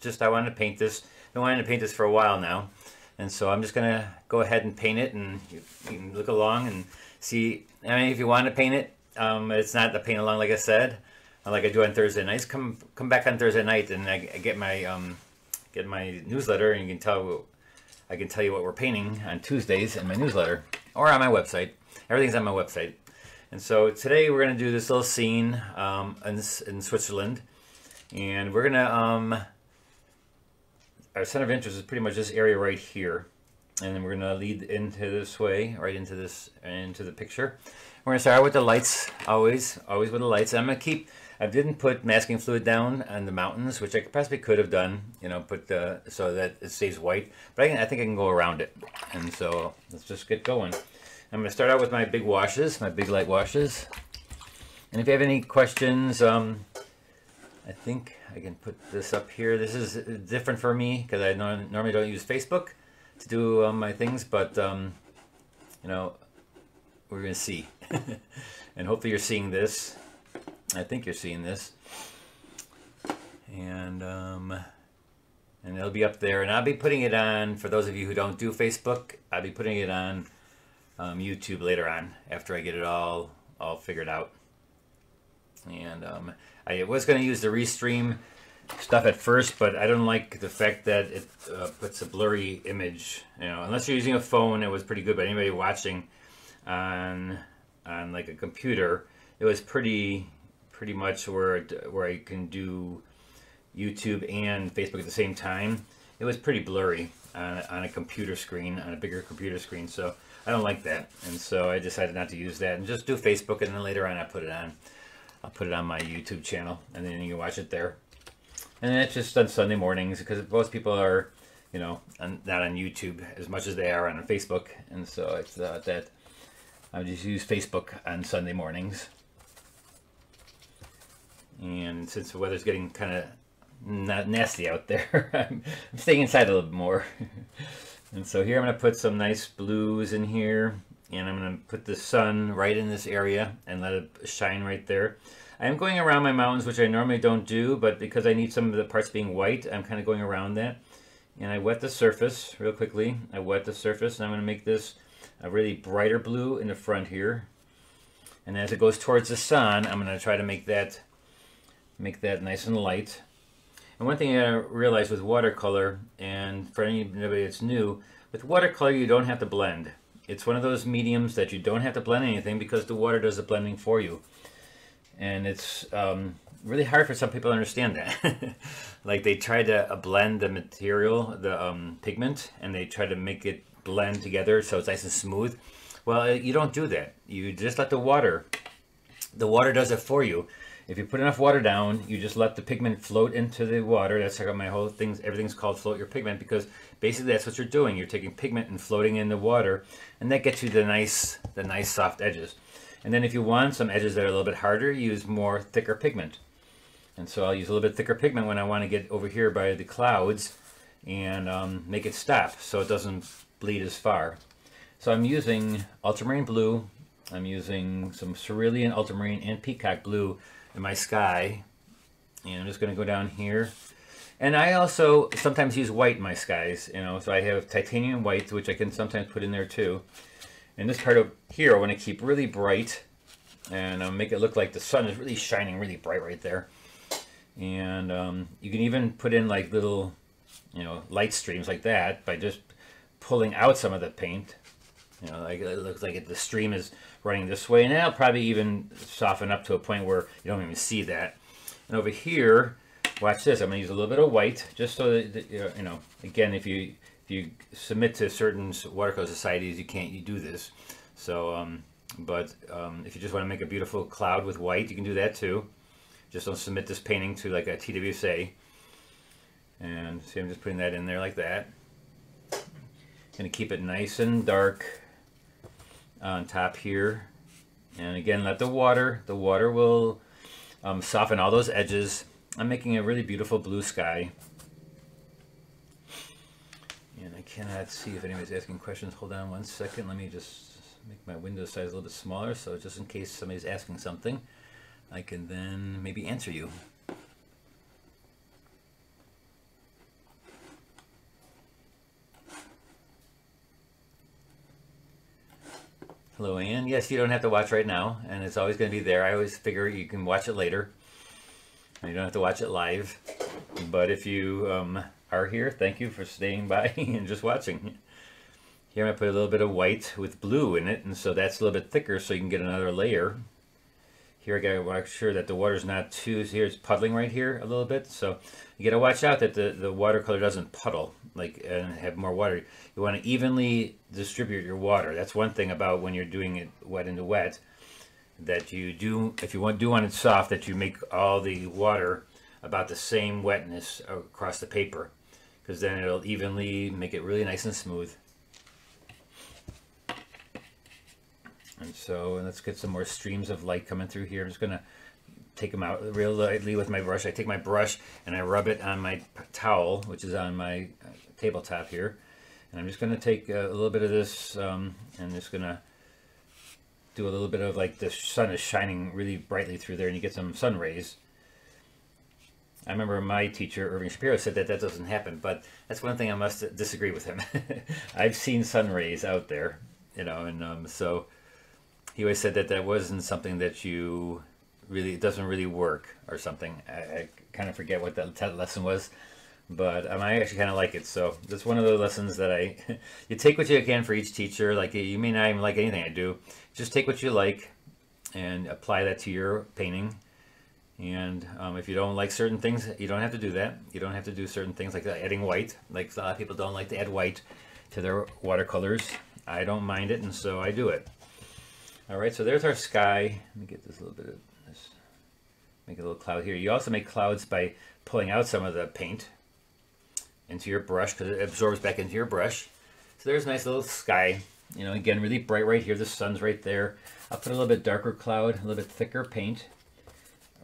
Just I wanted to paint this. Been wanting to paint this for a while now. And so I'm just going to go ahead and paint it and you, you, can look along and see. I mean, if you want to paint it, um, it's not the paint along like I said, like I do on Thursday nights. Come come back on Thursday night and I, I get my um, get my newsletter and you can tell I can tell you what we're painting on Tuesdays in my newsletter or on my website. Everything's on my website. And so today we're going to do this little scene um, in, in Switzerland. And we're going to, um, our center of interest is pretty much this area right here. And then we're going to lead into this way, right into this, into the picture. We're going to start with the lights, always, always with the lights. I'm going to keep, I didn't put masking fluid down on the mountains, which I possibly could have done, you know, put the, so that it stays white. But I, can, I think I can go around it. And so let's just get going. I'm going to start out with my big washes, my big light washes. And if you have any questions, um, I think I can put this up here. This is different for me because I normally don't use Facebook to do um, my things, but um, you know, we're going to see. and hopefully you're seeing this. I think you're seeing this. And um, and it'll be up there. And I'll be putting it on, for those of you who don't do Facebook, I'll be putting it on um, YouTube later on after I get it all all figured out. And um, I was going to use the Restream stuff at first, but I don't like the fact that it uh, puts a blurry image. You know, unless you're using a phone, it was pretty good. But anybody watching on on like a computer, it was pretty pretty much where it, where I can do YouTube and Facebook at the same time. It was pretty blurry on, on a computer screen, on a bigger computer screen. So I don't like that, and so I decided not to use that and just do Facebook, and then later on I put it on. I'll put it on my YouTube channel, and then you can watch it there. And that's just on Sunday mornings because most people are, you know, not on YouTube as much as they are on Facebook, and so it's uh, that I just use Facebook on Sunday mornings. And since the weather's getting kind of not nasty out there, I'm staying inside a little bit more. And so here I'm going to put some nice blues in here. And I'm going to put the sun right in this area and let it shine right there. I am going around my mountains, which I normally don't do, but because I need some of the parts being white, I'm kind of going around that. And I wet the surface real quickly. I wet the surface, and I'm going to make this a really brighter blue in the front here. And as it goes towards the sun, I'm going to try to make that make that nice and light. And one thing I realized with watercolor, and for anybody that's new, with watercolor you don't have to blend. It's one of those mediums that you don't have to blend anything because the water does the blending for you. And it's um, really hard for some people to understand that. like they try to uh, blend the material, the um, pigment, and they try to make it blend together so it's nice and smooth. Well, uh, you don't do that. You just let the water, the water does it for you. If you put enough water down, you just let the pigment float into the water. That's how my whole things, everything's called float your pigment because basically that's what you're doing. You're taking pigment and floating in the water and that gets you the nice, the nice soft edges. And then if you want some edges that are a little bit harder, use more thicker pigment. And so I'll use a little bit thicker pigment when I want to get over here by the clouds and um, make it stop so it doesn't bleed as far. So I'm using ultramarine blue, I'm using some cerulean ultramarine and peacock blue in my sky. And I'm just going to go down here. And I also sometimes use white in my skies, you know, so I have titanium white, which I can sometimes put in there too. And this part of here I want to keep really bright and um, make it look like the sun is really shining really bright right there. And um, you can even put in like little, you know, light streams like that by just pulling out some of the paint. You know, like it looks like it, the stream is running this way. And that'll probably even soften up to a point where you don't even see that. And over here, watch this. I'm going to use a little bit of white just so that, you know, again, if you if you submit to certain watercolor societies, you can't you do this. So, um, but um, if you just want to make a beautiful cloud with white, you can do that too. Just don't submit this painting to like a TWSA. And see, I'm just putting that in there like that. Going to keep it nice and dark on top here. And again, let the water, the water will um, soften all those edges. I'm making a really beautiful blue sky. And I cannot see if anybody's asking questions. Hold on one second. Let me just make my window size a little bit smaller. So just in case somebody's asking something, I can then maybe answer you. Hello, Anne. Yes, you don't have to watch right now, and it's always going to be there. I always figure you can watch it later. You don't have to watch it live. But if you um, are here, thank you for staying by and just watching. Here to put a little bit of white with blue in it, and so that's a little bit thicker so you can get another layer. Here I got to make sure that the water's not too, here it's puddling right here a little bit, so you got to watch out that the, the watercolor doesn't puddle like and have more water. You want to evenly distribute your water. That's one thing about when you're doing it wet into wet, that you do, if you want do want it soft, that you make all the water about the same wetness across the paper, because then it'll evenly make it really nice and smooth. And so let's get some more streams of light coming through here. I'm just going to take them out real lightly with my brush. I take my brush and I rub it on my towel, which is on my uh, tabletop here. And I'm just going to take a, little bit of this um, and just going to do a little bit of like the sun is shining really brightly through there and you get some sun rays. I remember my teacher, Irving Shapiro, said that that doesn't happen, but that's one thing I must disagree with him. I've seen sun rays out there, you know, and um, so he always said that that wasn't something that you really it doesn't really work or something. I, I kind of forget what that lesson was, but um, I actually kind of like it. So that's one of the lessons that I you take what you can for each teacher. Like you may not even like anything I do, just take what you like and apply that to your painting. And um, if you don't like certain things, you don't have to do that. You don't have to do certain things like adding white. Like a lot of people don't like to add white to their watercolors. I don't mind it, and so I do it. All right, so there's our sky. Let me get this little bit of this, make a little cloud here. You also make clouds by pulling out some of the paint into your brush because it absorbs back into your brush. So there's a nice little sky. You know, again, really bright right here. The sun's right there. I'll put a little bit darker cloud, a little bit thicker paint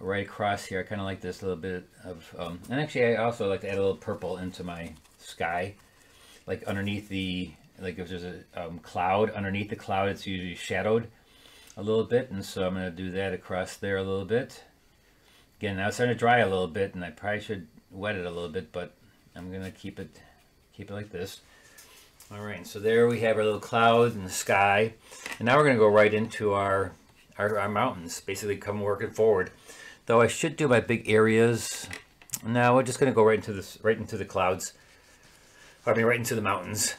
right across here. I kind of like this little bit of, um, and actually I also like to add a little purple into my sky, like underneath the, like if there's a um, cloud, underneath the cloud it's usually shadowed a little bit and so I'm going to do that across there a little bit. Again, now it's starting to dry a little bit and I probably should wet it a little bit, but I'm to keep it keep it like this. All right, so there we have our little cloud and the sky. And now we're to go right into our, our, our mountains, basically come working forward. Though I should do my big areas. Now we're just to go right into this, right into the clouds. I mean, right into the mountains.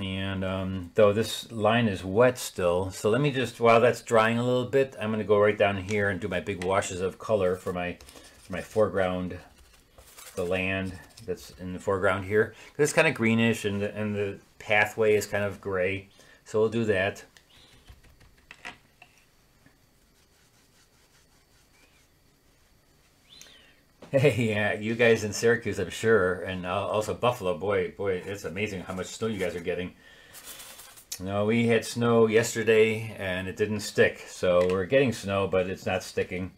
And um, though this line is wet still, so let me just, while that's drying a little bit, I'm to go right down here and do my big washes of color for my, for my foreground, the land that's in the foreground here. It's kind of greenish and the, and the pathway is kind of gray. So we'll do that. Hey, yeah, you guys in Syracuse, I'm sure, and also Buffalo. Boy, boy, it's amazing how much snow you guys are getting. No, we had snow yesterday, and it didn't stick. So we're getting snow, but it's not sticking.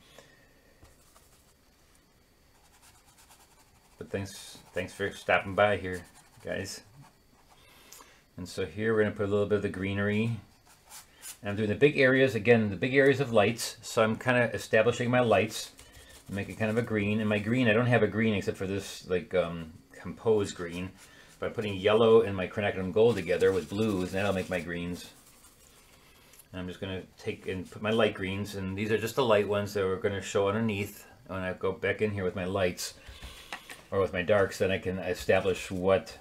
But thanks, thanks for stopping by here, guys. And so here we're going to put a little bit of the greenery. And I'm doing the big areas, again, the big areas of lights. So I'm kind of establishing my lights make it kind of a green. And my green, I don't have a green except for this like um, composed green. By putting yellow and my quinacridone gold together with blues, and that'll make my greens. And I'm just going to take and put my light greens, and these are just the light ones that we're going to show underneath. When I go back in here with my lights, or with my darks, then I can establish what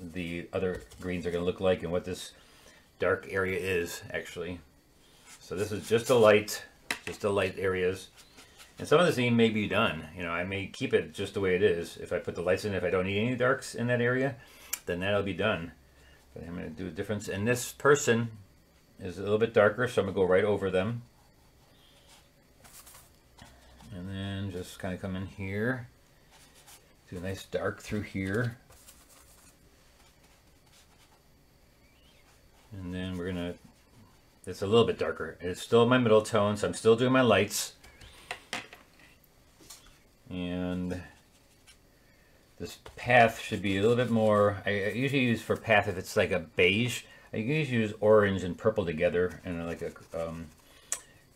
the other greens are going to look like and what this dark area is, actually. So this is just a light, just the light areas. And some of the scene may be done. You know, I may keep it just the way it is. If I put the lights in, if I don't need any darks in that area, then that'll be done. But I'm going to do a difference. And this person is a little bit darker, so I'm going to go right over them. And then just kind of come in here. Do a nice dark through here. And then we're to, it's a little bit darker. It's still my middle tone, so I'm still doing my lights and this path should be a little bit more, I, usually use for path if it's like a beige, I usually use orange and purple together and like a, um,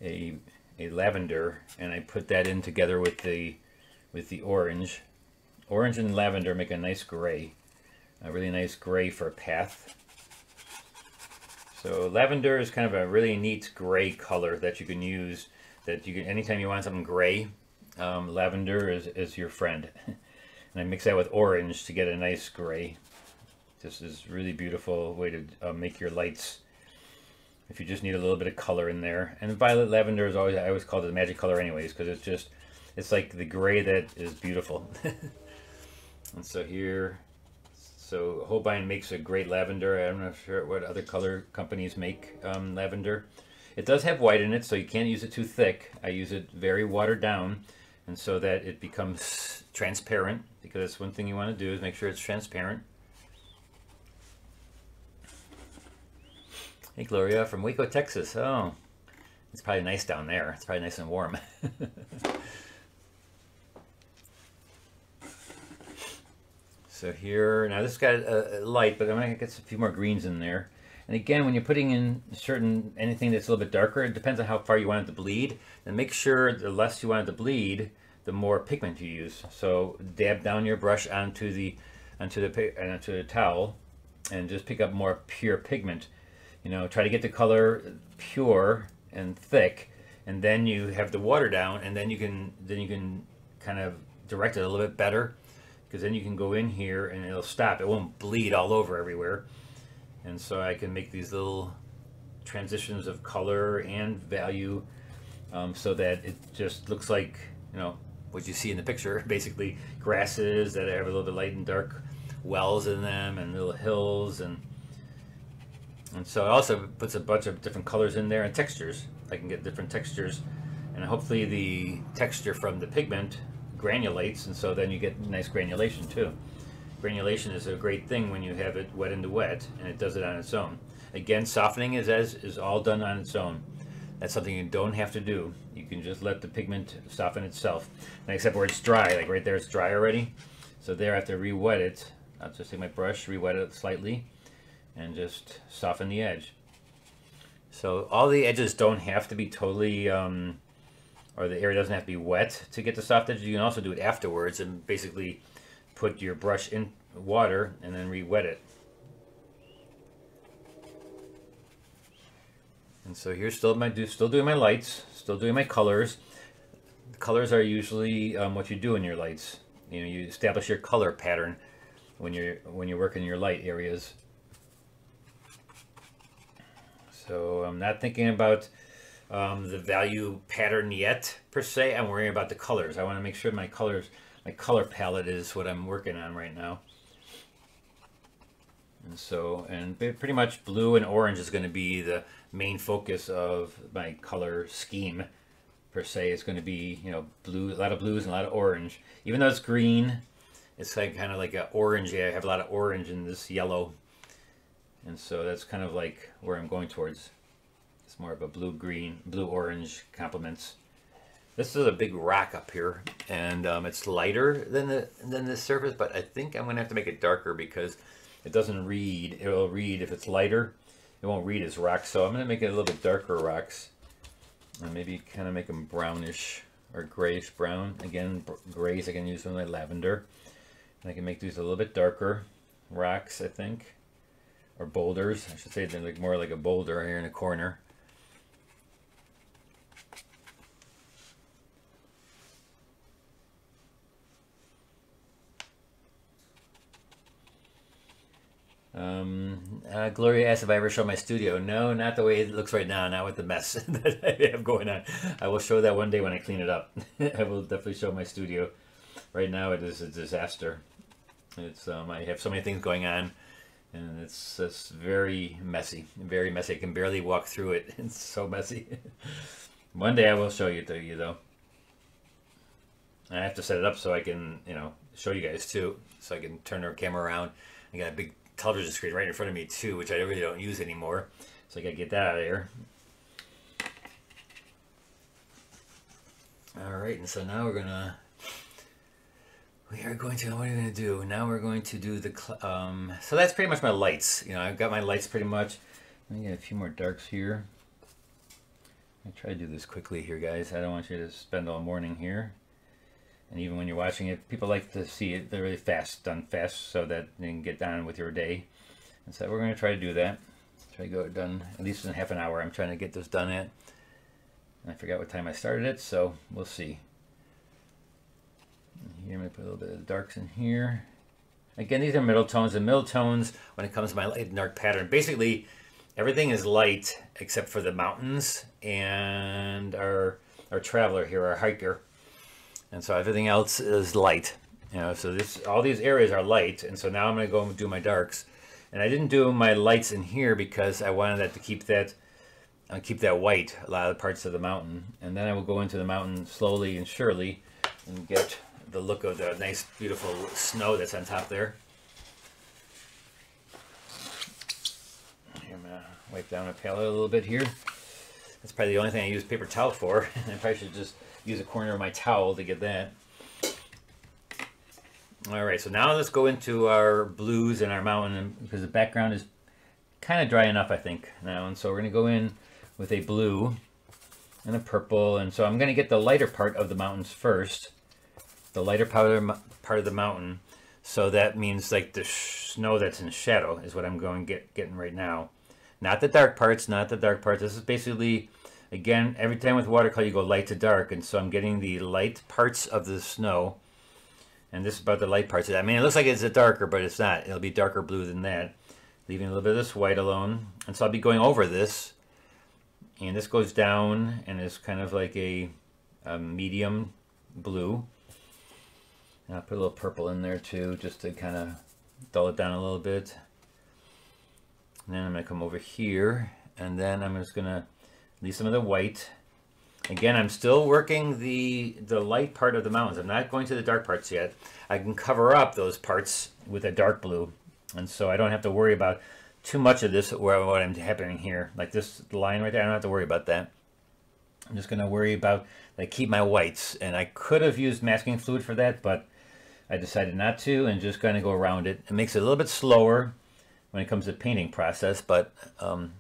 a, a lavender and I put that in together with the, with the orange. Orange and lavender make a nice gray, a really nice gray for a path. So lavender is kind of a really neat gray color that you can use. That you can anytime you want something gray, um, lavender is, is your friend. and I mix that with orange to get a nice gray. This is really beautiful way to uh, make your lights. If you just need a little bit of color in there, and violet lavender is always I always call it the magic color anyways because it's just it's like the gray that is beautiful. and so here so Holbein makes a great lavender. I'm not sure what other color companies make um, lavender. It does have white in it, so you can't use it too thick. I use it very watered down, and so that it becomes transparent, because that's one thing you want to do is make sure it's transparent. Hey Gloria from Waco, Texas. Oh, it's probably nice down there. It's probably nice and warm. So here, now this got a, light, but I'm gonna get a few more greens in there. And again, when you're putting in certain, anything that's a little bit darker, it depends on how far you want it to bleed. And make sure the less you want it to bleed, the more pigment you use. So dab down your brush onto the, onto the, uh, onto the towel and just pick up more pure pigment. You know, try to get the color pure and thick, and then you have the water down, and then you can, then you can kind of direct it a little bit better because then you can go in here and it'll stop. It won't bleed all over everywhere. And so I can make these little transitions of color and value um, so that it just looks like, you know, what you see in the picture, basically grasses that have a little bit light and dark wells in them and little hills and and so it also puts a bunch of different colors in there and textures. I can get different textures and hopefully the texture from the pigment granulates, and so then you get nice granulation too. Granulation is a great thing when you have it wet into wet, and it does it on its own. Again, softening is as is all done on its own. That's something you don't have to do. You can just let the pigment soften itself. And except where it's dry, like right there, it's dry already. So there, I have to re-wet it. I'll just take my brush, re-wet it slightly, and just soften the edge. So all the edges don't have to be totally um, or the area doesn't have to be wet to get the soft edges. You can also do it afterwards and basically put your brush in water and then re-wet it. And so here's still my do still doing my lights, still doing my colors. The colors are usually um, what you do in your lights. You know, you establish your color pattern when you're when you're working your light areas. So I'm not thinking about um, the value pattern yet per se. I'm worrying about the colors. I want to make sure my colors, my color palette is what I'm working on right now. And so, and pretty much blue and orange is going to be the main focus of my color scheme per se. It's going to be, you know, blue, a lot of blues and a lot of orange. Even though it's green, it's like kind of like an orange. I have a lot of orange in this yellow. And so that's kind of like where I'm going towards. It's more of a blue-green, blue-orange complements. This is a big rock up here, and um, it's lighter than the than this surface, but I think I'm going to have to make it darker because it doesn't read. It will read if it's lighter. It won't read as rocks, so I'm going to make it a little bit darker rocks. And maybe kind of make them brownish or grayish brown. Again, grays I can use some like lavender. And I can make these a little bit darker rocks, I think. Or boulders. I should say they're like more like a boulder here in the corner. Um, uh, Gloria asked if I ever show my studio. No, not the way it looks right now, not with the mess that I have going on. I will show that one day when I clean it up. I will definitely show my studio. Right now it is a disaster. It's um, I have so many things going on, and it's it's very messy, very messy. I can barely walk through it. It's so messy. one day I will show you to you though. I have to set it up so I can, you know, show you guys too, so I can turn our camera around. I got a big television screen right in front of me too, which I really don't use anymore. So I gotta get that out of here. All right, and so now we're gonna, we are going to, what are we gonna do? Now we're going to do the, um, so that's pretty much my lights. You know, I've got my lights pretty much. Let me get a few more darks here. I try to do this quickly here, guys. I don't want you to spend all morning here and even when you're watching it, people like to see it they're really fast, done fast, so that they can get on with your day. And so we're going to try to do that. Try to go it done at least in half an hour. I'm trying to get this done at. And I forgot what time I started it, so we'll see. Here, I'm going to put a little bit of darks in here. Again, these are middle tones. The middle tones, when it comes to my light and dark pattern, basically everything is light except for the mountains and our our traveler here, our hiker. And so everything else is light. You know, so this all these areas are light, and so now I'm going to go and do my darks. And I didn't do my lights in here because I wanted that to keep that uh, keep that white a lot of the parts of the mountain. And then I will go into the mountain slowly and surely and get the look of the nice, beautiful snow that's on top there. I'm gonna wipe down my palette a little bit here. That's probably the only thing I use paper towel for. I probably should just use a corner of my towel to get that. All right, so now let's go into our blues and our mountain because the background is kind of dry enough, I think, now. And so we're going to go in with a blue and a purple. And so I'm going to get the lighter part of the mountains first the lighter part of, part of the mountain. So that means like the snow that's in shadow is what I'm going get getting right now. Not the dark parts, not the dark parts. This is basically, again, every time with watercolor you go light to dark. And so I'm getting the light parts of the snow. And this is about the light parts. Of that. I mean, it looks like it's a darker, but it's not. It'll be darker blue than that. Leaving a little bit of this white alone. And so I'll be going over this. And this goes down and is kind of like a, a medium blue. And I'll put a little purple in there too, just to kind of dull it down a little bit. And then I'm going to come over here, and then I'm just going to leave some of the white. Again, I'm still working the, the light part of the mountains. I'm not going to the dark parts yet. I can cover up those parts with a dark blue. And so I don't have to worry about too much of this, what I'm happening here. Like this line right there, I don't have to worry about that. I'm just going to worry about, like, keep my whites. And I could have used masking fluid for that, but I decided not to and just kind of go around it. It makes it a little bit slower when it comes to painting process, but um,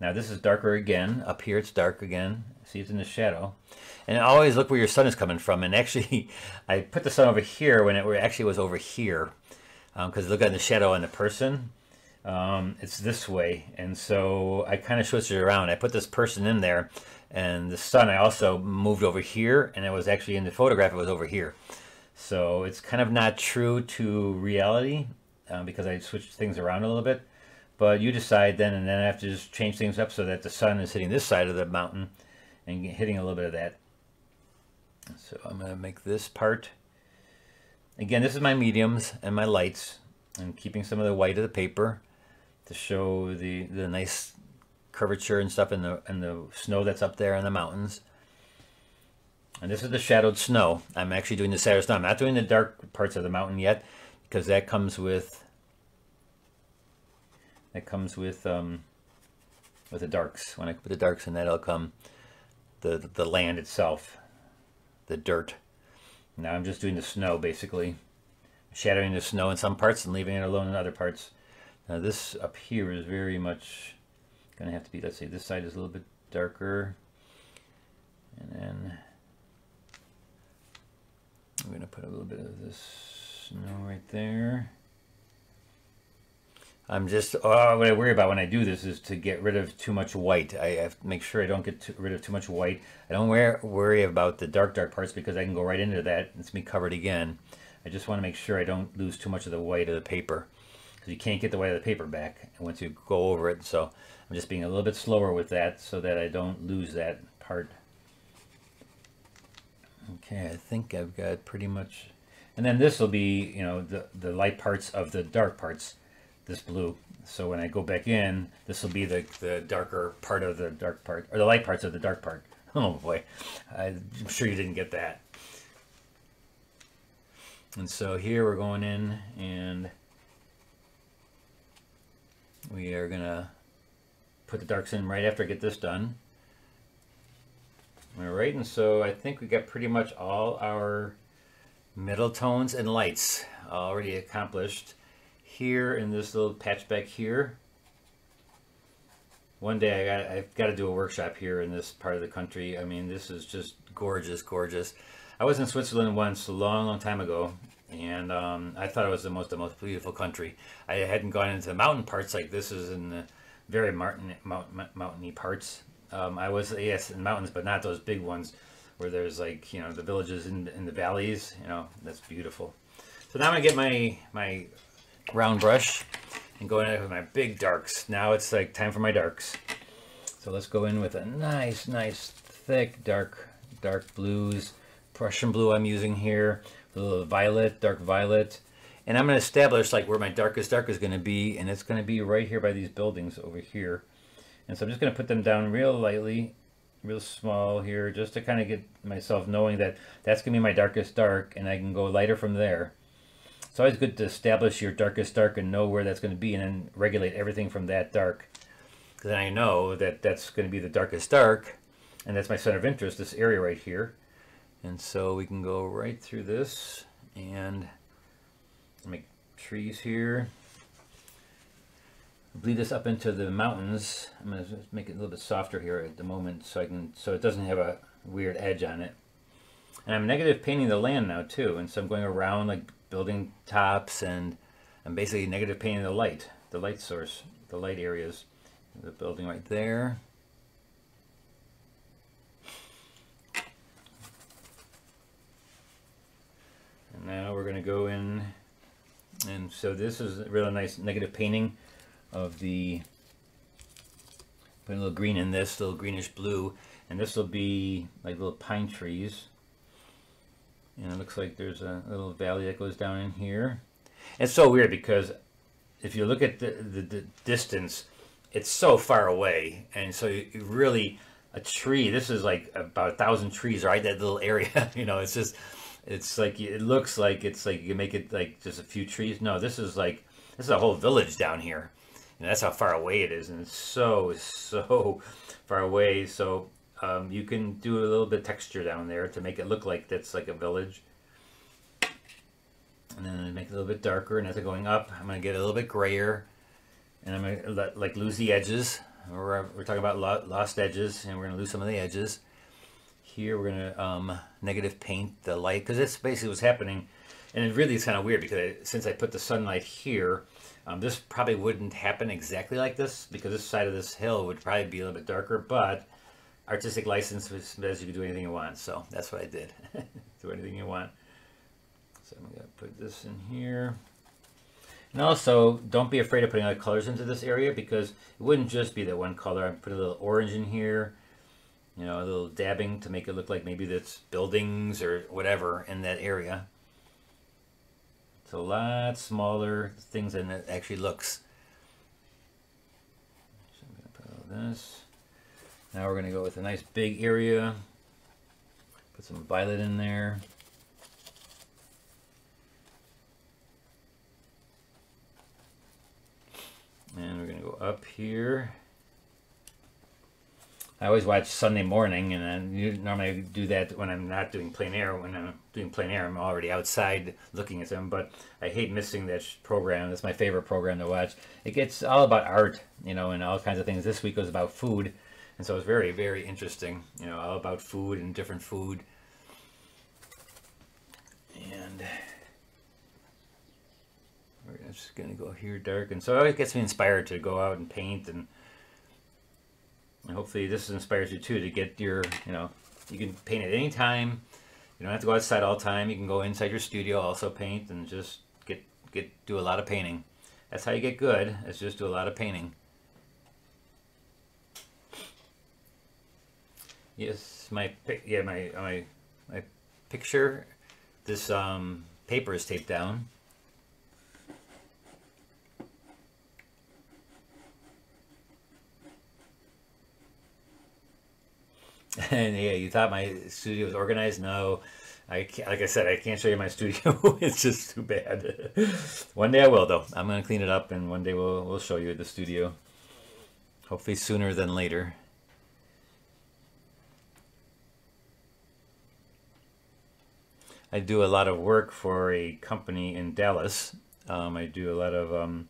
now this is darker again. Up here it's dark again. See, it's in the shadow. And always look where your sun is coming from. And actually, I put the sun over here when it actually was over here. Because um, look at the shadow on the person. Um, it's this way. And so I kind of switched it around. I put this person in there. And the sun I also moved over here. And it was actually in the photograph, it was over here. So it's kind of not true to reality uh, because I switched things around a little bit. But you decide then, and then I have to just change things up so that the sun is hitting this side of the mountain and hitting a little bit of that. So I'm going to make this part. Again, this is my mediums and my lights. I'm keeping some of the white of the paper to show the, the nice curvature and stuff in the, in the snow that's up there in the mountains. And this is the shadowed snow. I'm actually doing the shadowed snow. I'm not doing the dark parts of the mountain yet because that comes with that comes with um, with the darks. When I put the darks in that, it'll come the the land itself, the dirt. Now I'm just doing the snow basically, shadowing the snow in some parts and leaving it alone in other parts. Now this up here is very much going to have to be. Let's say this side is a little bit darker, and then I'm going to put a little bit of this snow right there. I'm just, oh, what I worry about when I do this is to get rid of too much white. I have to make sure I don't get too, rid of too much white. I don't wear, worry about the dark, dark parts because I can go right into that. and It's me covered again. I just want to make sure I don't lose too much of the white of the paper because you can't get the white of the paper back once you go over it. So I'm just being a little bit slower with that so that I don't lose that part. Okay, I think I've got pretty much, and then this will be, you know, the, the light parts of the dark parts, this blue. So when I go back in, this will be the, the darker part of the dark part, or the light parts of the dark part. Oh boy, I'm sure you didn't get that. And so here we're going in and we are gonna put the darks in right after I get this done. All right, and so I think we got pretty much all our middle tones and lights already accomplished here in this little patch back here. One day I got I've got to do a workshop here in this part of the country. I mean, this is just gorgeous, gorgeous. I was in Switzerland once a long, long time ago, and um, I thought it was the most, the most beautiful country. I hadn't gone into the mountain parts like this is in the very mountain, mountain mountainy parts. Um, I was yes in mountains, but not those big ones where there's like you know the villages in in the valleys. You know that's beautiful. So now I'm gonna get my my round brush and go in with my big darks. Now it's like time for my darks. So let's go in with a nice, nice, thick, dark, dark blues. Prussian blue I'm using here. A little violet, dark violet. And I'm going to establish like where my darkest dark is going to be. And it's going to be right here by these buildings over here. And so I'm just going to put them down real lightly, real small here, just to kind of get myself knowing that that's going to be my darkest dark. And I can go lighter from there. It's always good to establish your darkest dark and know where that's going to be and then regulate everything from that dark. Because then I know that that's going to be the darkest dark. And that's my center of interest, this area right here. And so we can go right through this and make trees here. Bleed this up into the mountains. I'm going to make it a little bit softer here at the moment so I can so it doesn't have a weird edge on it. And I'm negative painting the land now too. And so I'm going around like building tops and I'm basically negative painting the light, the light source, the light areas. The building right there. And now we're going to go in and so this is a really nice negative painting of the put a little green in this little greenish blue and this will be like little pine trees and it looks like there's a little valley that goes down in here it's so weird because if you look at the, the, the distance it's so far away and so really a tree this is like about a thousand trees right that little area you know it's just it's like it looks like it's like you make it like just a few trees. No, this is like this is a whole village down here. And that's how far away it is, and it's so so far away. So um, you can do a little bit of texture down there to make it look like that's like a village. And then make it a little bit darker. And as I'm going up, I'm going to get a little bit grayer. And I'm going to let, like lose the edges. We're, we're talking about lost edges, and we're going to lose some of the edges. Here we're going to um, negative paint the light because that's basically what's happening. And it really is kind of weird because I, since I put the sunlight here, um, this probably wouldn't happen exactly like this because this side of this hill would probably be a little bit darker, but artistic license says you can do anything you want. So that's what I did. do anything you want. So I'm going to put this in here. And also, don't be afraid of putting other colors into this area because it wouldn't just be that one color. I put a little orange in here you know, a little dabbing to make it look like maybe that's buildings or whatever in that area. It's a lot smaller things than it actually looks. So I'm going to put all this. Now we're going to go with a nice big area. Put some violet in there. And we're going to go up here. I always watch Sunday morning, and I normally do that when I'm not doing plein air. When I'm doing plein air, I'm already outside looking at them. But I hate missing that program. That's my favorite program to watch. It gets all about art, you know, and all kinds of things. This week was about food, and so it's very, very interesting. You know, all about food and different food. And we're just gonna go here dark, and so it gets me inspired to go out and paint and and hopefully this inspires you too to get your, you know, you can paint at any time. You don't have to go outside all the time. You can go inside your studio, also paint, and just get get do a lot of painting. That's how you get good. Is just do a lot of painting. Yes, my yeah my my my picture. This um, paper is taped down. And yeah, you thought my studio was organized? No, I can't, like I said, I can't show you my studio. it's just too bad. one day I will, though. I'm gonna clean it up, and one day we'll we'll show you the studio. Hopefully sooner than later. I do a lot of work for a company in Dallas. Um, I do a lot of um,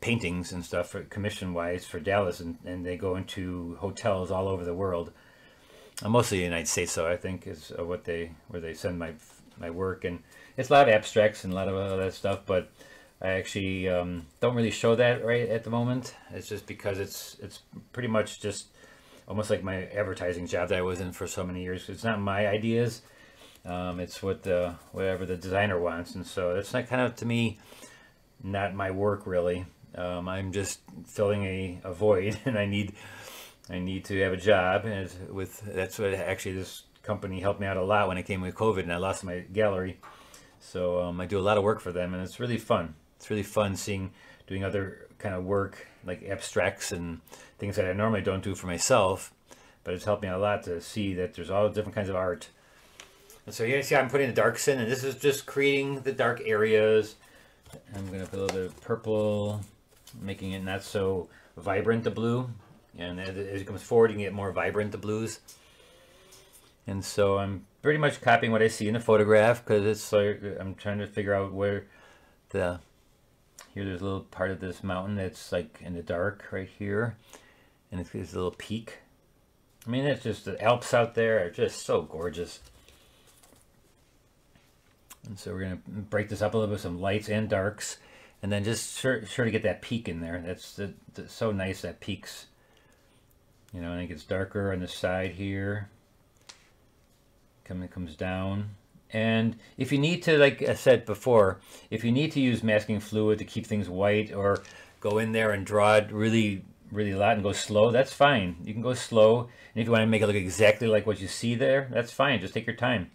paintings and stuff commission wise for Dallas, and, and they go into hotels all over the world. Uh, mostly the United States, though I think is uh, what they where they send my my work, and it's a lot of abstracts and a lot of other stuff. But I actually um, don't really show that right at the moment. It's just because it's it's pretty much just almost like my advertising job that I was in for so many years. It's not my ideas. Um, it's what the whatever the designer wants, and so it's not kind of to me not my work really. Um, I'm just filling a, a void, and I need I need to have a job. And with that's what actually this company helped me out a lot when I came with COVID, and I lost my gallery. So um, I do a lot of work for them, and it's really fun. It's really fun seeing doing other kind of work like abstracts and things that I normally don't do for myself. But it's helped me a lot to see that there's all different kinds of art. And so you see I'm putting the darks in, and this is just creating the dark areas. I'm going to put a little bit of purple, making it not so vibrant the blue. And as it comes forward, you can get more vibrant the blues. And so I'm pretty much copying what I see in the photograph because it's like I'm trying to figure out where the here there's a little part of this mountain that's like in the dark right here. And it's this little peak. I mean it's just the Alps out there are just so gorgeous. And so we're gonna break this up a little bit with some lights and darks. And then just sure, sure to get that peak in there. That's the, the, so nice that peaks. You know and it gets darker on the side here. Come it comes down and if you need to, like I said before, if you need to use masking fluid to keep things white or go in there and draw it really, really a lot and go slow, that's fine. You can go slow. And if you want to make it look exactly like what you see there, that's fine. Just take your time.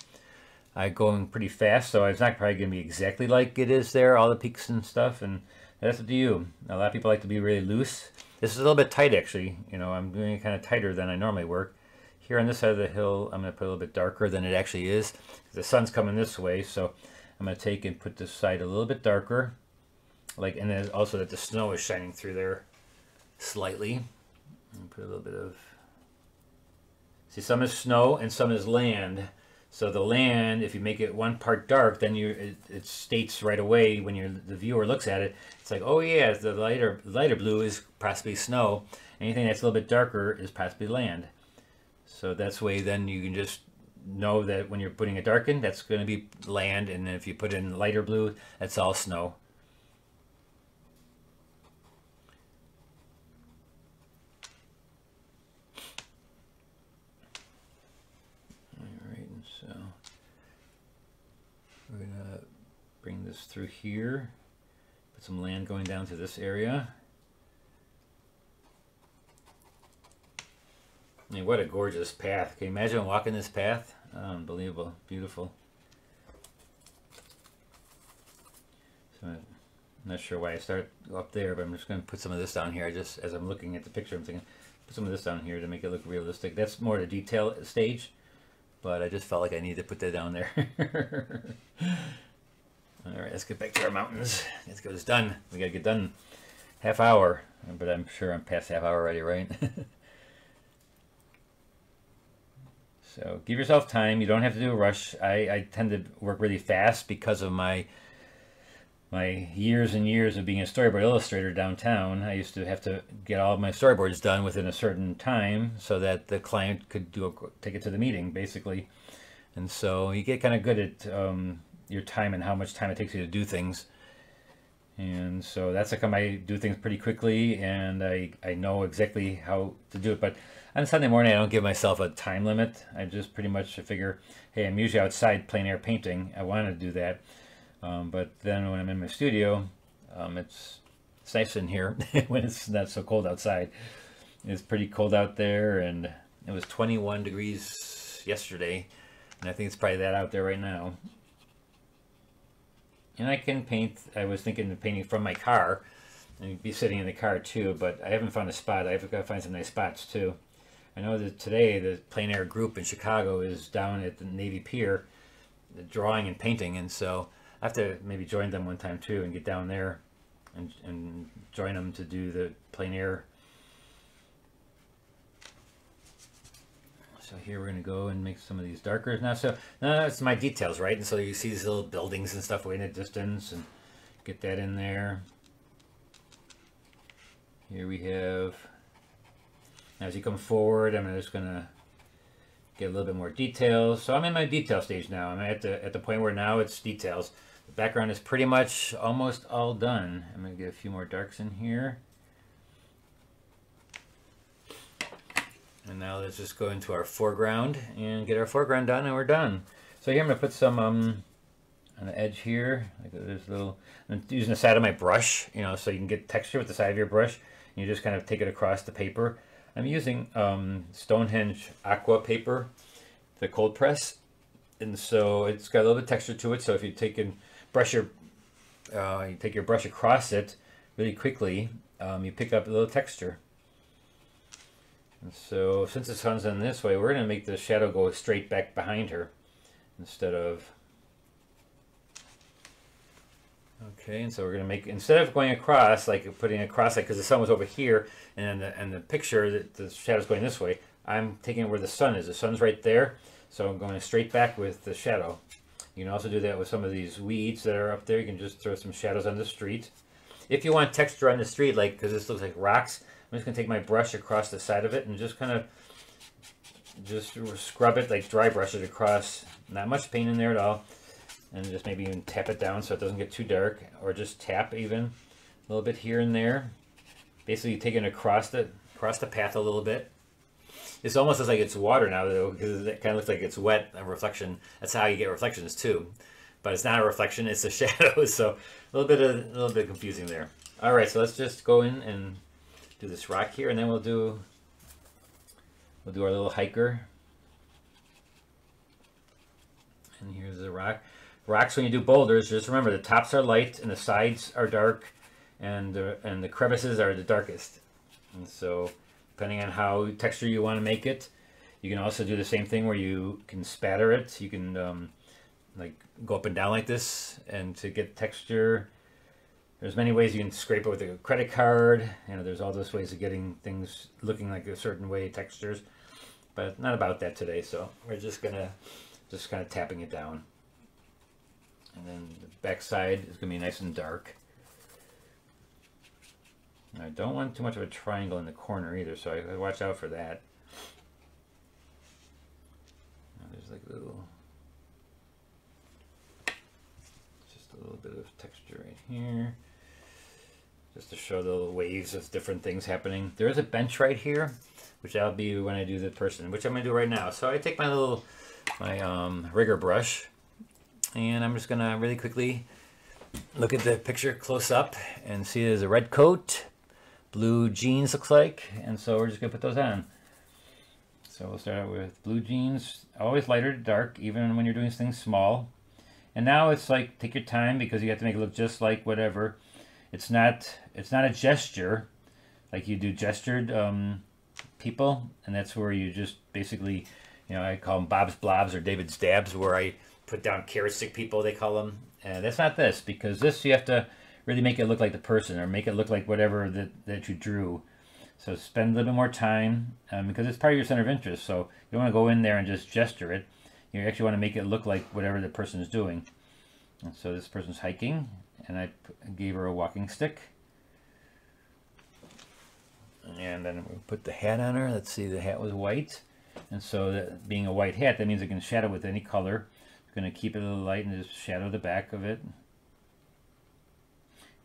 I'm going pretty fast, so it's not probably going to be exactly like it is there, all the peaks and stuff. And that's up to you. A lot of people like to be really loose. This is a little bit tight, actually. You know, I'm doing it kind of tighter than I normally work. Here on this side of the hill, I'm going to put a little bit darker than it actually is. The sun's coming this way, so I'm going to take and put this side a little bit darker. Like, and then also that the snow is shining through there slightly. And put a little bit of... See, some is snow and some is land. So the land, if you make it one part dark, then you it, it states right away when you the viewer looks at it. It's like, oh yeah, the lighter lighter blue is possibly snow. Anything that's a little bit darker is possibly land. So that's the way then you can just know that when you're putting it dark in, that's going to be land. And if you put in lighter blue, that's all snow. Alright, so we're going to bring this through here. Put some land going down to this area. I mean, what a gorgeous path. Can you imagine walking this path? Unbelievable. Beautiful. So I'm not sure why I start up there, but I'm just going to put some of this down here. I just, as I'm looking at the picture, I'm thinking, put some of this down here to make it look realistic. That's more the detail stage, but I just felt like I needed to put that down there. All right, let's get back to our mountains. Let's get this done. We got to get done half hour, but I'm sure I'm past half hour already, right? So give yourself time. You don't have to do a rush. I, I tend to work really fast because of my my years and years of being a storyboard illustrator downtown. I used to have to get all my storyboards done within a certain time so that the client could do a, take it to the meeting, basically. And so you get kind of good at um, your time and how much time it takes you to do things. And so that's how I do things pretty quickly and I, I know exactly how to do it. But on Sunday morning, I don't give myself a time limit. I just pretty much figure, hey, I'm usually outside plein air painting. I want to do that. Um, but then when I'm in my studio, um, it's, it's nice in here when it's not so cold outside. It's pretty cold out there, and it was 21 degrees yesterday, and I think it's probably that out there right now. And I can paint, I was thinking of painting from my car, and be sitting in the car too, but I haven't found a spot. I've got to find some nice spots too. I know that today the plein air group in Chicago is down at the Navy Pier drawing and painting, and so I have to maybe join them one time too and get down there and, and join them to do the plein air. So here we're going to go and make some of these darker now. So now that's my details, right? And so you see these little buildings and stuff way in the distance and get that in there. Here we have as you come forward, I'm just to get a little bit more details. So I'm in my detail stage now. I'm at the at the point where now it's details. The background is pretty much almost all done. I'm to get a few more darks in here. And now let's just go into our foreground and get our foreground done and we're done. So here I'm to put some um, on the edge here. Like there's little, I'm using the side of my brush, you know, so you can get texture with the side of your brush. You just kind of take it across the paper. I'm using um, Stonehenge Aqua paper, the cold press. And so it's got a little bit of texture to it. So if you take and brush your, uh, you take your brush across it really quickly, um, you pick up a little texture. And so since the sun's in this way, we're going to make the shadow go straight back behind her instead of Okay, and so we're going to make, instead of going across, like putting across, like because the sun was over here, and the, and the picture, the, the shadow's going this way, I'm taking where the sun is. The sun's right there, so I'm going straight back with the shadow. You can also do that with some of these weeds that are up there. You can just throw some shadows on the street. If you want texture on the street, like, because this looks like rocks, I'm just going to take my brush across the side of it and just kind of just scrub it, like dry brush it across. Not much paint in there at all and just maybe even tap it down so it doesn't get too dark or just tap even a little bit here and there. Basically taking across the across the path a little bit. It's almost as like it's water now though because it kind of looks like it's wet a reflection. That's how you get reflections too. But it's not a reflection it's a shadow so a little bit of, a little bit confusing there. All right so let's just go in and do this rock here and then we'll do we'll do our little hiker. And here's the rock Rocks, when you do boulders, just remember the tops are light and the sides are dark and the, and the crevices are the darkest. And so depending on how texture you want to make it, you can also do the same thing where you can spatter it. You can um, like go up and down like this and to get texture. There's many ways you can scrape it with a credit card. You know, there's all those ways of getting things looking like a certain way, textures. But not about that today, so we're just gonna just kind of tapping it down. And then the back side is going to be nice and dark. I don't want too much of a triangle in the corner either, so I watch out for that. Now there's like a little, just a little bit of texture right here, just to show the little waves of different things happening. There is a bench right here, which I'll be when I do the person, which I'm gonna do right now. So I take my little, my um, rigger brush, and I'm just gonna really quickly look at the picture close up and see there's a red coat, blue jeans looks like, and so we're just gonna put those on. So we'll start out with blue jeans, always lighter to dark, even when you're doing things small. And now it's like, take your time because you have to make it look just like whatever. It's not, it's not a gesture, like you do gestured um, people, and that's where you just basically, you know, I call them Bob's Blobs or David's Dabs, where I put down carrot stick people, they call them. And that's not this, because this you have to really make it look like the person or make it look like whatever that, that you drew. So spend a little bit more time um, because it's part of your center of interest. So you don't want to go in there and just gesture it. You actually want to make it look like whatever the person is doing. And so this person's hiking, and I gave her a walking stick. And then we put the hat on her. Let's see, the hat was white. And so that being a white hat, that means it can shadow with any color going to keep it a little light and just shadow the back of it.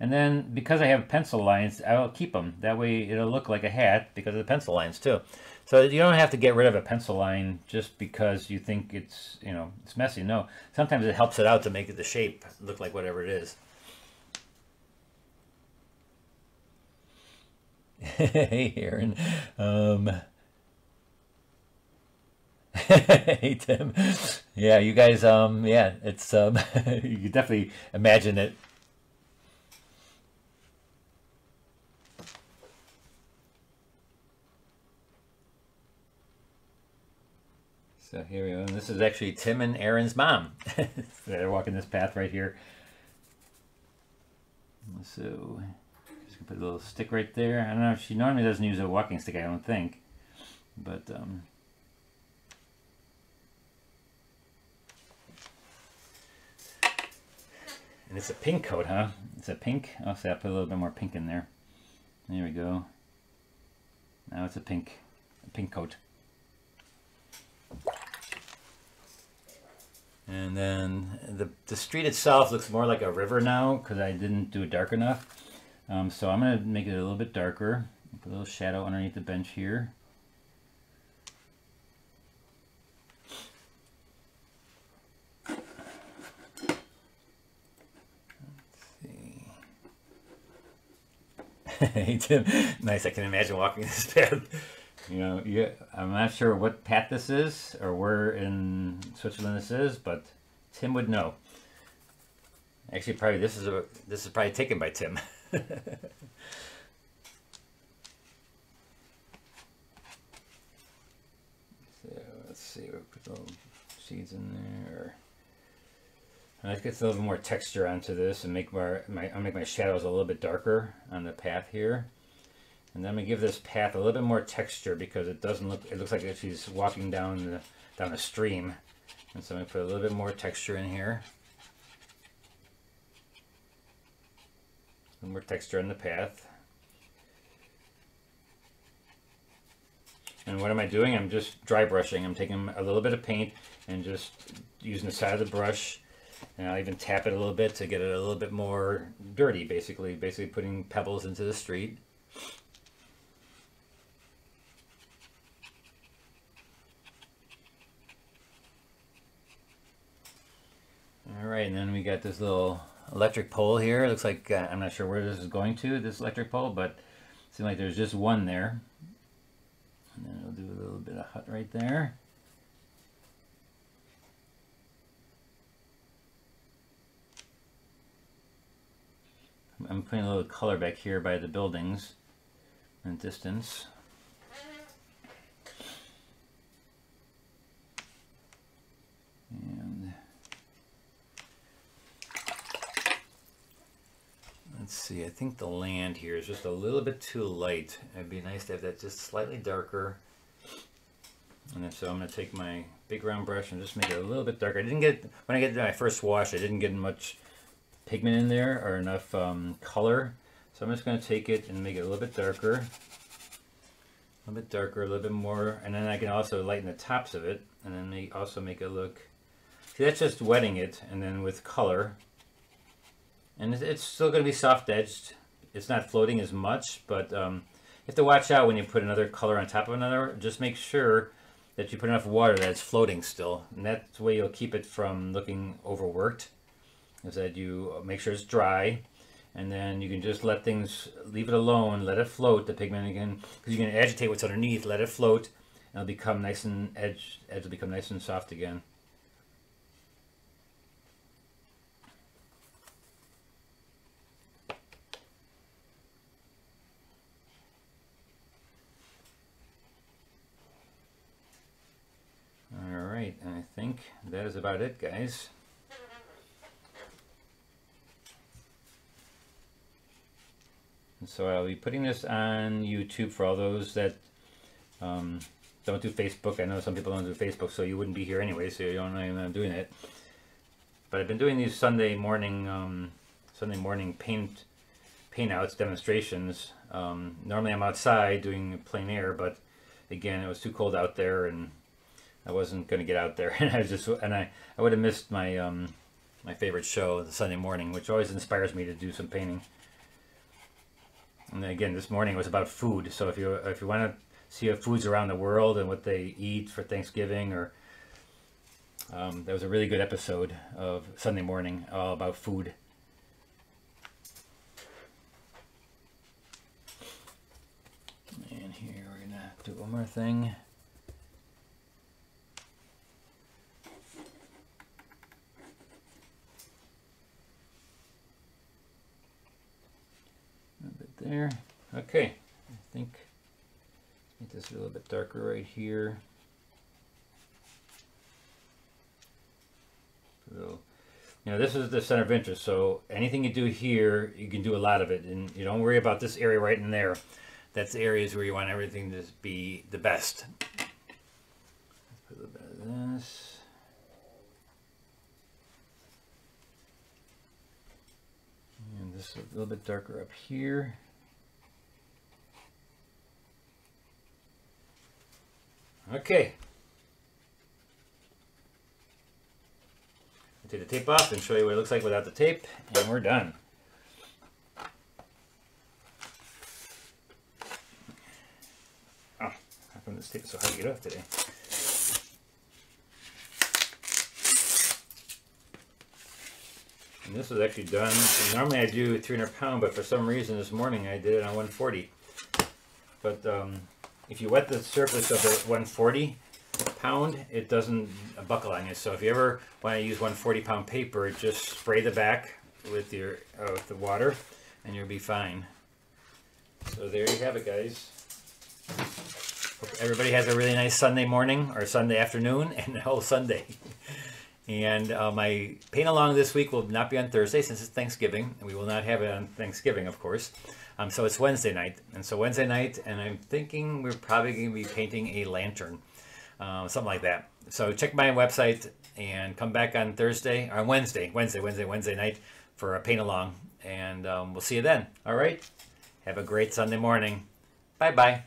And then because I have pencil lines, I'll keep them. That way it'll look like a hat because of the pencil lines too. So you don't have to get rid of a pencil line just because you think it's, you know, it's messy. No, sometimes it helps it out to make it the shape look like whatever it is. hey, Aaron. Um, hey Tim. Yeah, you guys. Um, yeah, it's um, you can definitely imagine it. So here we go. And this is actually Tim and Aaron's mom. They're walking this path right here. So just gonna put a little stick right there. I don't know. If she normally doesn't use a walking stick. I don't think, but um, And it's a pink coat, huh? It's a pink. I'll say I put a little bit more pink in there. There we go. Now it's a pink, a pink coat. And then the, the street itself looks more like a river now because I didn't do it dark enough. Um, so I'm going to make it a little bit darker. Put a little shadow underneath the bench here. hey Tim, nice. I can imagine walking this path. You know, yeah, I'm not sure what path this is or where in Switzerland this is, but Tim would know. Actually, probably this is a this is probably taken by Tim. so let's see. We'll put the seeds in there. And let's get a little more texture onto this and make my, my I'll make my shadows a little bit darker on the path here. And then I'm gonna give this path a little bit more texture because it doesn't look it looks like she's walking down the down a stream. And so I'm gonna put a little bit more texture in here. More texture on the path. And what am I doing? I'm just dry brushing. I'm taking a little bit of paint and just using the side of the brush and I'll even tap it a little bit to get it a little bit more dirty, basically. Basically putting pebbles into the street. All right, and then we got this little electric pole here. It looks like, uh, I'm not sure where this is going to, this electric pole, but it seems like there's just one there. And then we'll do a little bit of hut right there. I'm putting a little color back here by the buildings and distance. And let's see, I think the land here is just a little bit too light. It'd be nice to have that just slightly darker. And so I'm going to take my big round brush and just make it a little bit darker. I didn't get, when I get my first wash, I didn't get much pigment in there or enough um, color. So I'm just going to take it and make it a little bit darker. A little bit darker, a little bit more. And then I can also lighten the tops of it and then make, also make it look... See, that's just wetting it and then with color. And it's still going to be soft edged. It's not floating as much, but um, you have to watch out when you put another color on top of another. Just make sure that you put enough water that it's floating still. And that's the way you'll keep it from looking overworked is that you make sure it's dry and then you can just let things leave it alone let it float the pigment again because you can agitate what's underneath let it float and it'll become nice and edge edge will become nice and soft again. All right and I think that is about it guys And so I'll be putting this on YouTube for all those that um, don't do Facebook. I know some people don't do Facebook, so you wouldn't be here anyway, so you don't know I'm doing it. But I've been doing these Sunday morning, um, Sunday morning paint paint outs demonstrations. Um, normally I'm outside doing plein air, but again it was too cold out there, and I wasn't going to get out there, and I just and I I would have missed my um, my favorite show, the Sunday morning, which always inspires me to do some painting. And again, this morning was about food. So if you if you want to see foods around the world and what they eat for Thanksgiving, or um, that was a really good episode of Sunday Morning all about food. And here we're gonna do one more thing. There. Okay, I think make this a little bit darker right here. So, you know, this is the center of interest, so anything you do here, you can do a lot of it, and you don't worry about this area right in there. That's the areas where you want everything to be the best. Let's put a little bit of this. And this is a little bit darker up here. Okay. take the tape off and show you what it looks like without the tape, and we're done. Oh, how come this tape is so hard to get off today? And this was actually done, normally I do 300 pound, but for some reason this morning I did it on 140. But um, if you wet the surface of the 140 pound, it doesn't buckle on you. So if you ever want to use 140 pound paper, just spray the back with your uh, with the water and you'll be fine. So there you have it guys. Hope everybody has a really nice Sunday morning or Sunday afternoon and the whole Sunday. And uh, my paint along this week will not be on Thursday since it's Thanksgiving. We will not have it on Thanksgiving, of course. Um, so it's Wednesday night. And so Wednesday night, and I'm thinking we're probably going to be painting a lantern, uh, something like that. So check my website and come back on Thursday, or Wednesday, Wednesday, Wednesday, Wednesday night for a paint along. And um, we'll see you then. All right. Have a great Sunday morning. Bye bye.